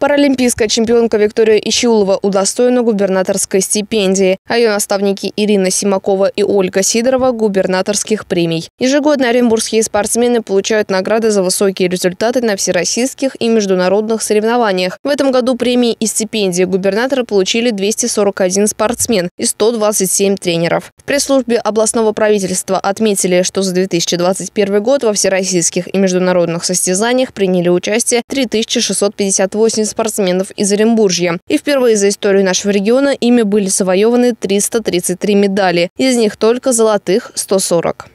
Паралимпийская чемпионка Виктория Ищулова удостоена губернаторской стипендии, а ее наставники Ирина Симакова и Ольга Сидорова – губернаторских премий. Ежегодно оренбургские спортсмены получают награды за высокие результаты на всероссийских и международных соревнованиях. В этом году премии и стипендии губернатора получили 241 спортсмен и 127 тренеров. В пресс-службе областного правительства отметили, что за 2021 год во всероссийских и международных состязаниях приняли участие 3658 спортсменов из Оренбуржья. И впервые за историю нашего региона ими были завоеваны 333 медали, из них только золотых 140.